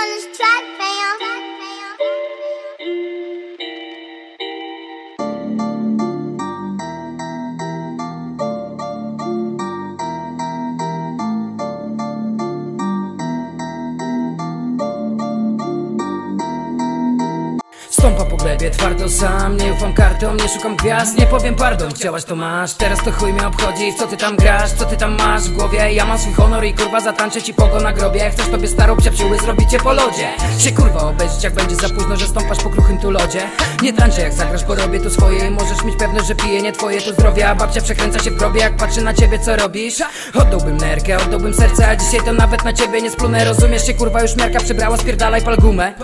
on this track. Klebię twardo sam, nie ufam kartom, nie szukam gwiazd Nie powiem pardon, chciałaś to masz Teraz to chuj mnie obchodzi, co ty tam grasz, co ty tam masz w głowie Ja mam swój honor i kurwa zatańczę ci pogo na grobie Chcesz tobie starą psiapsiły zrobicie po lodzie Się kurwa obejrzeć jak będzie za późno, że stąpasz po kruchym tu lodzie Nie tańczę jak zagrasz, bo robię tu swoje możesz mieć pewność, że piję nie twoje tu zdrowie babcia przekręca się w grobie jak patrzy na ciebie co robisz? Oddałbym nerkę, oddałbym serce, a dzisiaj to nawet na ciebie nie splunę Rozumiesz się kurwa już miarka przebrała, spierdalaj pal gumę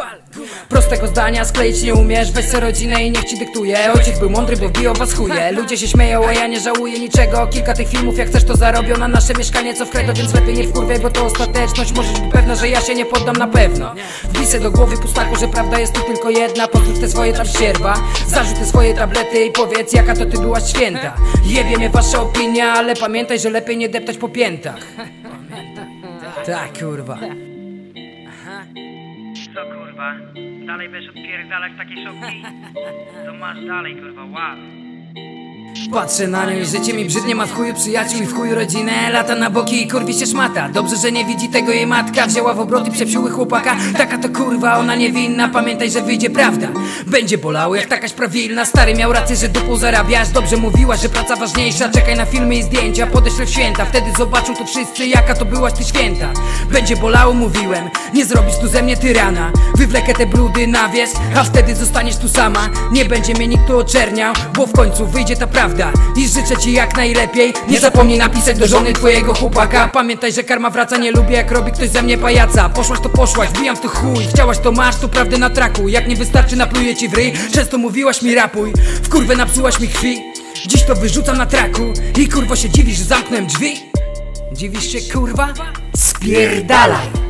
Prostego zdania skleić nie umiesz Weź se rodzinę i niech ci dyktuje. Ojciec był mądry, bo wbił was chuje Ludzie się śmieją, a ja nie żałuję niczego. Kilka tych filmów, jak chcesz to zarobią na nasze mieszkanie Co w kredo, więc lepiej nie wkurwiaj, bo to ostateczność. Możesz być pewna, że ja się nie poddam na pewno. Wbisę do głowy pustaku, że prawda jest tu tylko jedna. Powtórz te swoje tam ścierwa Zarzuć te swoje tablety i powiedz jaka to ty byłaś święta. Jebie mnie wasza opinia, ale pamiętaj, że lepiej nie deptać po piętach. Tak kurwa kurwa? Dalej będziesz odpierdalać takie szopki? To masz dalej kurwa, łap. Patrzę na nią i życie mi brzydnie ma w chuju przyjaciół i w chuju rodzinę. Lata na boki i kurwi się szmata. Dobrze, że nie widzi tego jej matka. Wzięła w obroty przepsiły chłopaka. Taka to kurwa, ona niewinna. Pamiętaj, że wyjdzie prawda. Będzie bolało jak takaś prawilna. Stary miał rację, że dupą zarabiasz. Dobrze mówiła, że praca ważniejsza. Czekaj na filmy i zdjęcia, podeślę w święta. Wtedy zobaczą to wszyscy, jaka to byłaś ty święta. Będzie bolało, mówiłem. Nie zrobisz tu ze mnie tyrana. Wywlekę te brudy na wierzch A wtedy zostaniesz tu sama. Nie będzie mnie nikt tu oczerniał Bo w końcu wyjdzie ta prawda I życzę ci jak najlepiej. Nie zapomnij napisać do żony twojego chłopaka. Pamiętaj, że karma wraca, nie lubię jak robi ktoś ze mnie pajaca. Poszłaś to poszłaś, wbijam w to chuj. Chciałaś to masz, tu prawdy na traku. Jak nie wystarczy napluję ci w ryj. Często mówiłaś mi rapuj. W kurwę napsułaś mi krwi. Dziś to wyrzucam na traku. I kurwo się dziwisz, zamknąłem drzwi. Dziwisz się kurwa? Spierdalaj